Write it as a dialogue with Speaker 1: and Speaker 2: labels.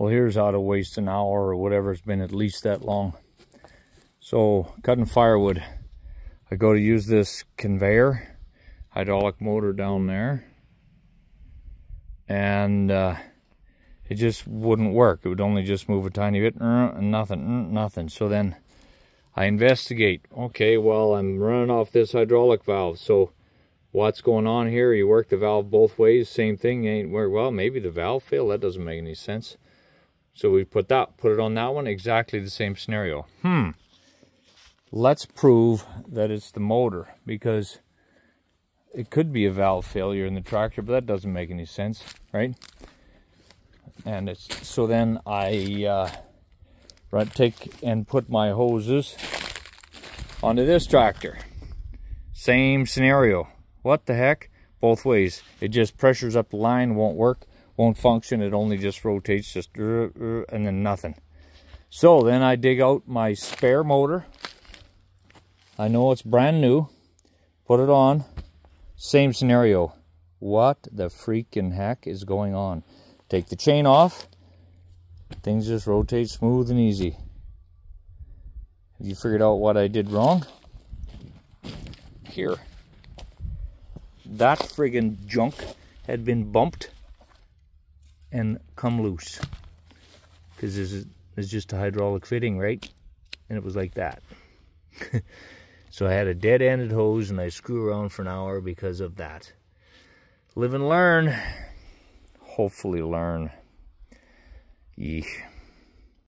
Speaker 1: Well, here's how to waste an hour or whatever it's been at least that long. So, cutting firewood. I go to use this conveyor, hydraulic motor down there. And uh, it just wouldn't work. It would only just move a tiny bit, uh, and nothing, uh, nothing. So then I investigate. Okay, well, I'm running off this hydraulic valve. So what's going on here? You work the valve both ways, same thing. ain't work. Well, maybe the valve failed. That doesn't make any sense. So we put that, put it on that one, exactly the same scenario. Hmm. Let's prove that it's the motor because it could be a valve failure in the tractor, but that doesn't make any sense, right? And it's so then I uh, right, take and put my hoses onto this tractor. Same scenario. What the heck? Both ways. It just pressures up the line, won't work, won't function. It only just rotates, just uh, uh, and then nothing. So then I dig out my spare motor. I know it's brand new. Put it on. Same scenario. What the freaking heck is going on? Take the chain off. Things just rotate smooth and easy. Have you figured out what I did wrong? Here that friggin' junk had been bumped and come loose. Because this is, just a hydraulic fitting, right? And it was like that. so I had a dead-ended hose and I screw around for an hour because of that. Live and learn. Hopefully learn. Yeesh.